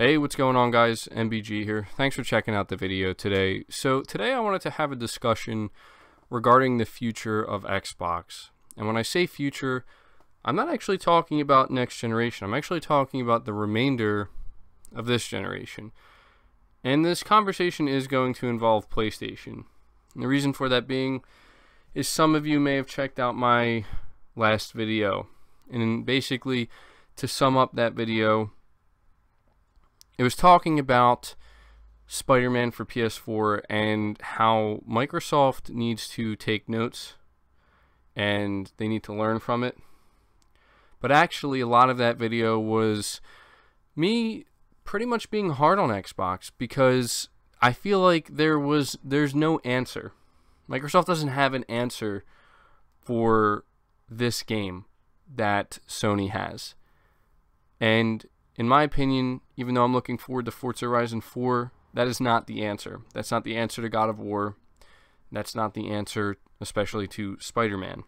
Hey, what's going on guys? MBG here. Thanks for checking out the video today. So today I wanted to have a discussion regarding the future of Xbox. And when I say future, I'm not actually talking about next generation. I'm actually talking about the remainder of this generation. And this conversation is going to involve PlayStation. And the reason for that being is some of you may have checked out my last video. And basically, to sum up that video, it was talking about Spider Man for PS4 and how Microsoft needs to take notes and they need to learn from it. But actually, a lot of that video was me pretty much being hard on Xbox because I feel like there was there's no answer. Microsoft doesn't have an answer for this game that Sony has. And in my opinion, even though I'm looking forward to Forza Horizon 4, that is not the answer. That's not the answer to God of War. That's not the answer, especially to Spider Man.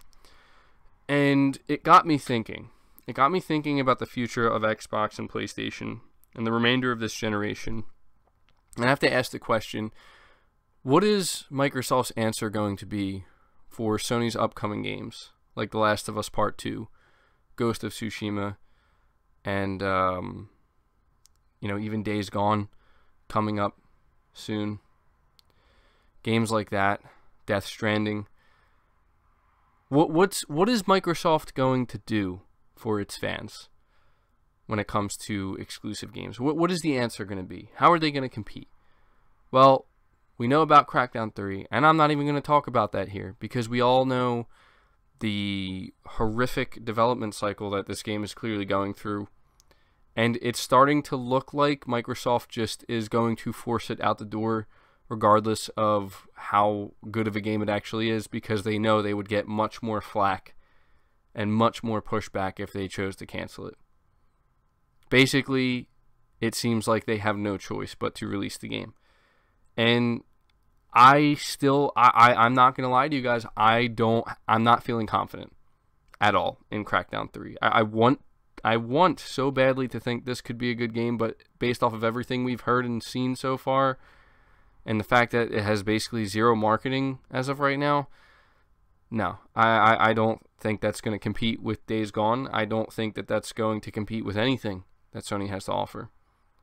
And it got me thinking. It got me thinking about the future of Xbox and PlayStation and the remainder of this generation. And I have to ask the question what is Microsoft's answer going to be for Sony's upcoming games, like The Last of Us Part 2, Ghost of Tsushima, and um, you know even Days Gone coming up soon. Games like that, Death Stranding. What what's what is Microsoft going to do for its fans when it comes to exclusive games? What what is the answer going to be? How are they going to compete? Well, we know about Crackdown 3, and I'm not even going to talk about that here because we all know the horrific development cycle that this game is clearly going through. And it's starting to look like Microsoft just is going to force it out the door, regardless of how good of a game it actually is, because they know they would get much more flack and much more pushback if they chose to cancel it. Basically, it seems like they have no choice but to release the game. And I still, I, I I'm not gonna lie to you guys. I don't, I'm not feeling confident at all in Crackdown Three. I, I want, I want so badly to think this could be a good game, but based off of everything we've heard and seen so far, and the fact that it has basically zero marketing as of right now, no, I, I, I don't think that's going to compete with Days Gone. I don't think that that's going to compete with anything that Sony has to offer.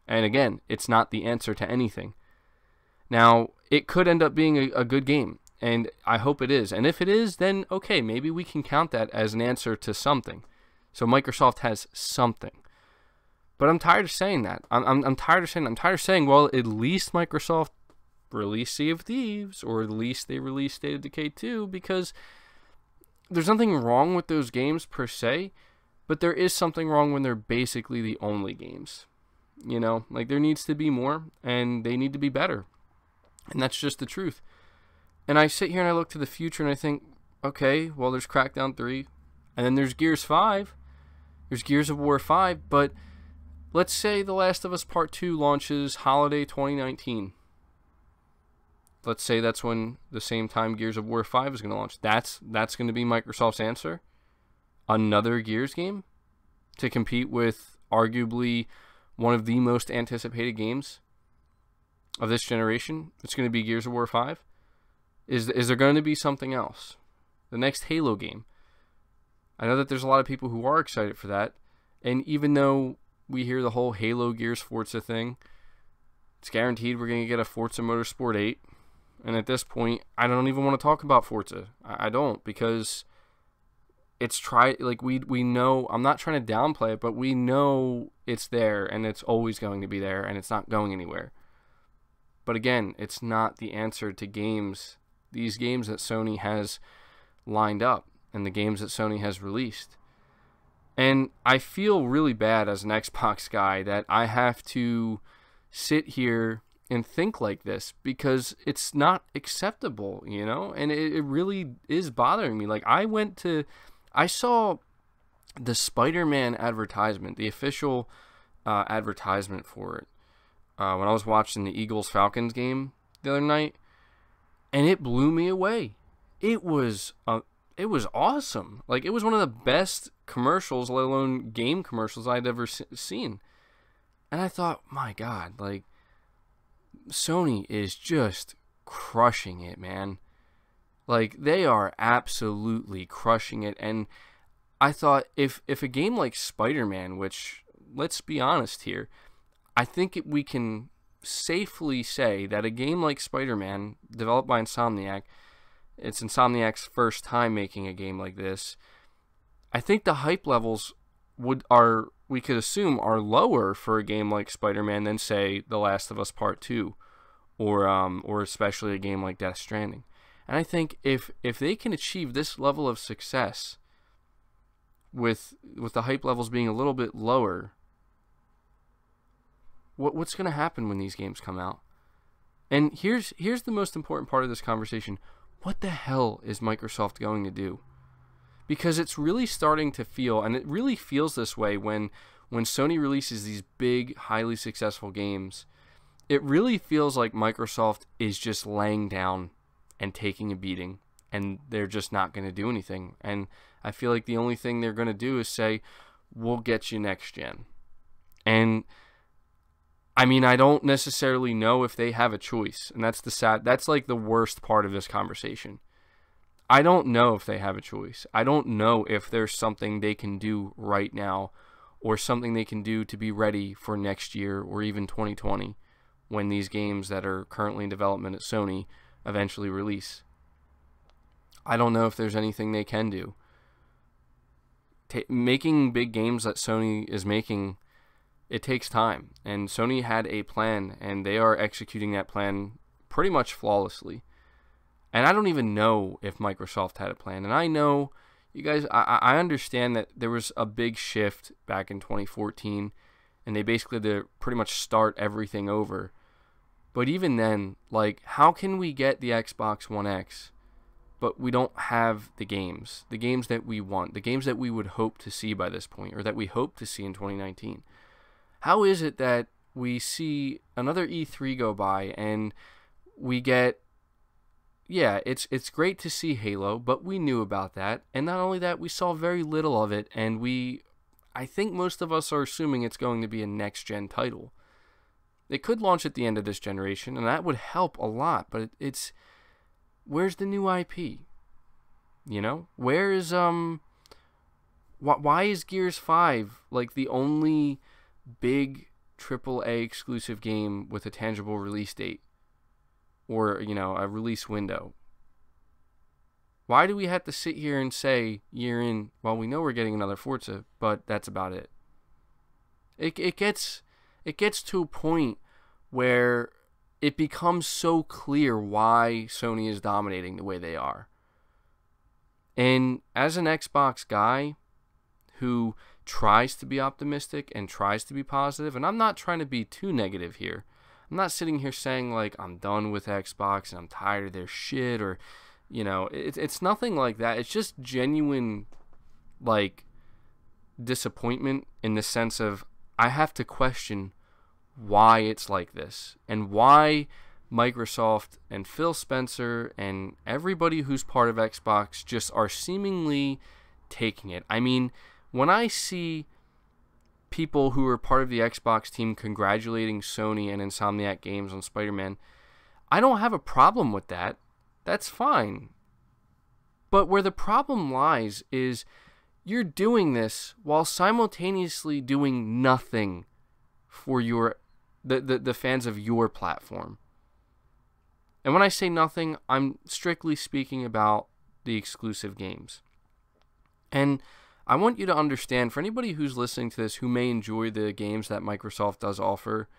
And again, it's not the answer to anything. Now, it could end up being a, a, good game, and I hope it is. And if it is, then okay, maybe we can count that as an answer to something. So Microsoft has something. But I'm tired of saying that. I'm, I'm, I'm tired of saying I'm tired of saying, well, at least Microsoft released Sea of Thieves, or at least they released State of Decay 2, because there's nothing wrong with those games per se, but there is something wrong when they're basically the only games. You know, like there needs to be more, and they need to be better. And that's just the truth. And I sit here and I look to the future and I think, okay, well, there's Crackdown 3, and then there's Gears 5, there's Gears of War 5, but let's say The Last of Us Part 2 launches holiday 2019. Let's say that's when the same time Gears of War 5 is going to launch. That's that's going to be Microsoft's answer. Another Gears game to compete with arguably one of the most anticipated games of this generation, it's going to be Gears of War 5. Is is there going to be something else? The next Halo game. I know that there's a lot of people who are excited for that, and even though we hear the whole Halo Gears Forza thing, it's guaranteed we're going to get a Forza Motorsport 8. And at this point, I don't even want to talk about Forza. I, I don't because it's try like we we know I'm not trying to downplay it, but we know it's there and it's always going to be there and it's not going anywhere. But again, it's not the answer to games, these games that Sony has lined up and the games that Sony has released. And I feel really bad as an Xbox guy that I have to sit here and think like this because it's not acceptable, you know? And it, it really is bothering me. Like, I went to, I saw the Spider Man advertisement, the official uh, advertisement for it uh, when I was watching the Eagles Falcons game the other night, and it blew me away. It was uh, it was awesome. Like it was one of the best commercials, let alone game commercials I'd ever se- seen. And I thought, my God, like, Sony is just crushing it, man. Like, they are absolutely crushing it. And I thought if, if a game like Spider Man, which, let's be honest here, I think we can safely say that a game like Spider Man, developed by Insomniac, it's Insomniac's first time making a game like this. I think the hype levels would are we could assume are lower for a game like Spider-Man than say The Last of Us Part 2 or um or especially a game like Death Stranding. And I think if if they can achieve this level of success with with the hype levels being a little bit lower, what what's going to happen when these games come out? And here's here's the most important part of this conversation. What the hell is Microsoft going to do? because it's really starting to feel and it really feels this way when when Sony releases these big highly successful games it really feels like Microsoft is just laying down and taking a beating and they're just not going to do anything and I feel like the only thing they're going to do is say we'll get you next gen and I mean, I don't necessarily know if they have a choice, and that's the sad. That's like the worst part of this conversation I don't know if they have a choice. I don't know if there's something they can do right now or something they can do to be ready for next year or even 2020 when these games that are currently in development at Sony eventually release. I don't know if there's anything they can do. Making big games that Sony is making, it takes time. And Sony had a plan, and they are executing that plan pretty much flawlessly. And I don't even know if Microsoft had a plan. And I know you guys, I, I understand that there was a big shift back in 2014, and they basically had to pretty much start everything over. But even then, like, how can we get the Xbox One X, but we don't have the games, the games that we want, the games that we would hope to see by this point, or that we hope to see in 2019? How is it that we see another E3 go by and we get yeah, it's it's great to see Halo, but we knew about that, and not only that, we saw very little of it, and we, I think most of us are assuming it's going to be a next gen title. It could launch at the end of this generation, and that would help a lot. But it's where's the new IP? You know, where is um, why why is Gears Five like the only big AAA exclusive game with a tangible release date? or you know a release window. Why do we have to sit here and say year in? Well, we know we're getting another Forza, but that's about it. It it gets it gets to a point where it becomes so clear why Sony is dominating the way they are. And as an Xbox guy who tries to be optimistic and tries to be positive, and I'm not trying to be too negative here. I'm not sitting here saying like I'm done with Xbox and I'm tired of their shit or you know, it's it's nothing like that. It's just genuine like disappointment in the sense of I have to question why it's like this and why Microsoft and Phil Spencer and everybody who's part of Xbox just are seemingly taking it. I mean, when I see people who are part of the Xbox team congratulating Sony and Insomniac Games on Spider Man. I don't have a problem with that. That's fine. But where the problem lies is you're doing this while simultaneously doing nothing for your the, the, the fans of your platform. And when I say nothing, I'm strictly speaking about the exclusive games. And I want you to understand for anybody who's listening to this who may enjoy the games that Microsoft does offer,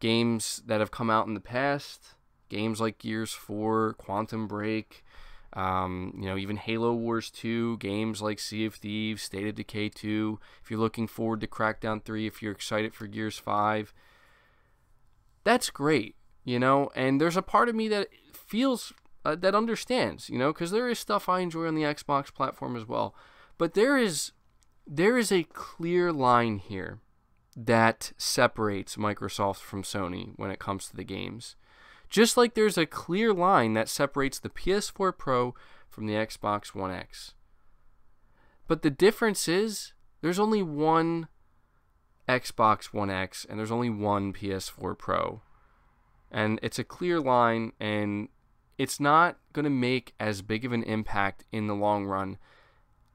games that have come out in the past, games like Gears 4, Quantum Break, um, you know, even Halo Wars 2, games like Sea of Thieves, State of Decay 2. If you're looking forward to Crackdown 3, if you're excited for Gears 5, that's great, you know. And there's a part of me that feels uh, that understands, you know, because there is stuff I enjoy on the Xbox platform as well. But there is there is a clear line here that separates Microsoft from Sony when it comes to the games. Just like there's a clear line that separates the PS4 Pro from the Xbox One X. But the difference is there's only one Xbox One X and there's only one PS4 Pro. And it's a clear line and it's not going to make as big of an impact in the long run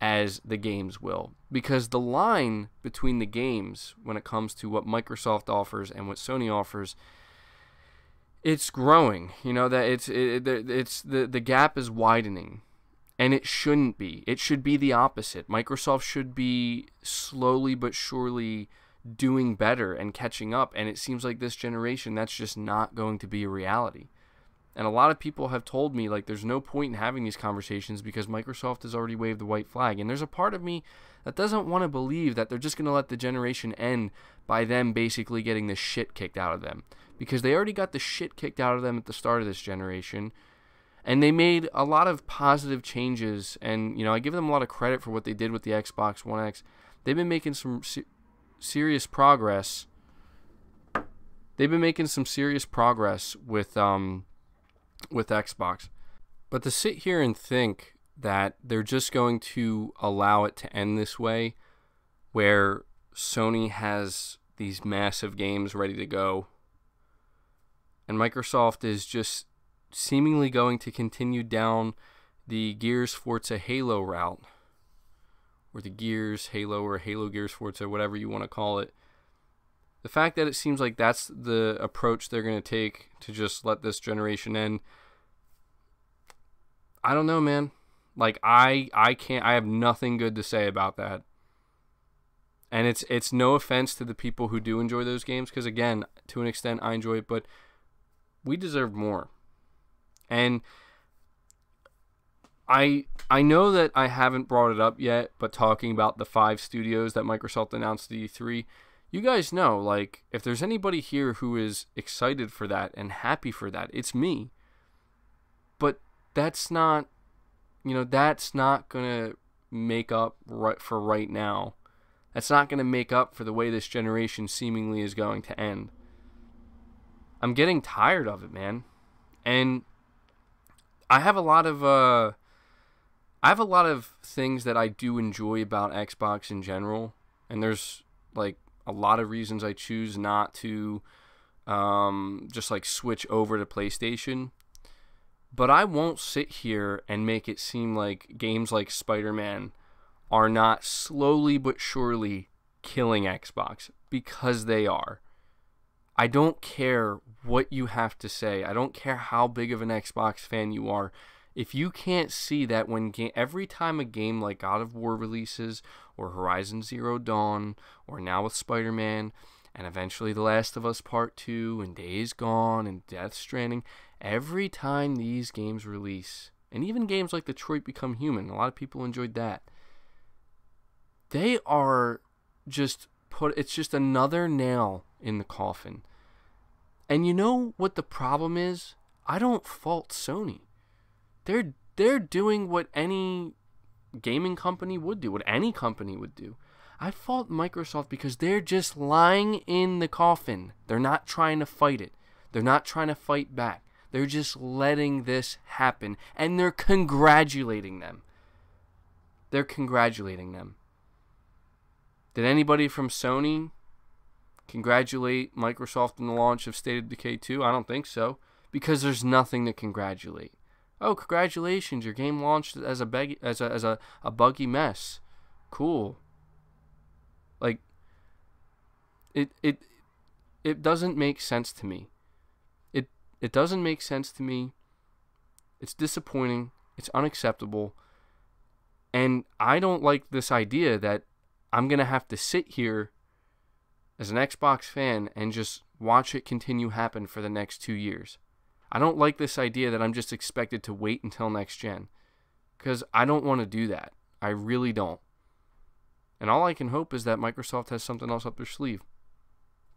as the games will. Because the line between the games when it comes to what Microsoft offers and what Sony offers it's growing. You know that it's it, it's the the gap is widening. And it shouldn't be. It should be the opposite. Microsoft should be slowly but surely doing better and catching up. And it seems like this generation that's just not going to be a reality and a lot of people have told me like there's no point in having these conversations because Microsoft has already waved the white flag. And there's a part of me that doesn't want to believe that they're just going to let the generation end by them basically getting the shit kicked out of them. Because they already got the shit kicked out of them at the start of this generation. And they made a lot of positive changes. And, you know, I give them a lot of credit for what they did with the Xbox One X. They've been making some se- serious progress. They've been making some serious progress with, um, with Xbox. But to sit here and think that they're just going to allow it to end this way, where Sony has these massive games ready to go, and Microsoft is just seemingly going to continue down the Gears Forza Halo route, or the Gears Halo or Halo Gears Forza, whatever you want to call it. The fact that it seems like that's the approach they're going to take to just let this generation end I don't know, man. Like I I can't I have nothing good to say about that. And it's it's no offense to the people who do enjoy those games cuz again, to an extent I enjoy it, but we deserve more. And I I know that I haven't brought it up yet, but talking about the five studios that Microsoft announced at E3, you guys know like if there's anybody here who is excited for that and happy for that, it's me. But that's not you know that's not going to make up right for right now. That's not going to make up for the way this generation seemingly is going to end. I'm getting tired of it man. And i have a lot of uh i have a lot of things that i do enjoy about xbox in general. And there's like a lot of reasons i choose not to um just like switch over to playstation but I won't sit here and make it seem like games like Spider Man are not slowly but surely killing Xbox because they are. I don't care what you have to say. I don't care how big of an Xbox fan you are. If you can't see that when ga- every time a game like God of War releases or Horizon Zero Dawn or now with Spider-Man and eventually The Last of Us Part 2 and Days Gone and Death Stranding, every time these games release, and even games like Detroit Become Human, a lot of people enjoyed that. They are just put it's just another nail in the coffin. And you know what the problem is? I don't fault Sony. They're they're doing what any gaming company would do, what any company would do. I fault Microsoft because they're just lying in the coffin. They're not trying to fight it. They're not trying to fight back. They're just letting this happen and they're congratulating them. They're congratulating them. Did anybody from Sony congratulate Microsoft on the launch of State of Decay 2? I don't think so because there's nothing to congratulate. Oh, congratulations, your game launched as a beg- as a as a, a buggy mess. Cool. Like it it it doesn't make sense to me. It doesn't make sense to me. It's disappointing. It's unacceptable. And I don't like this idea that I'm going to have to sit here as an Xbox fan and just watch it continue happen for the next 2 years. I don't like this idea that I'm just expected to wait until next gen cuz I don't want to do that. I really don't. And all I can hope is that Microsoft has something else up their sleeve.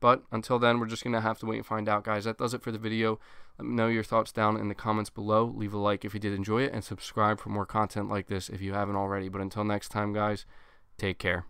But until then, we're just going to have to wait and find out, guys. That does it for the video. Let me know your thoughts down in the comments below. Leave a like if you did enjoy it, and subscribe for more content like this if you haven't already. But until next time, guys, take care.